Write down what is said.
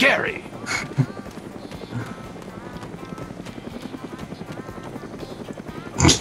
Gary.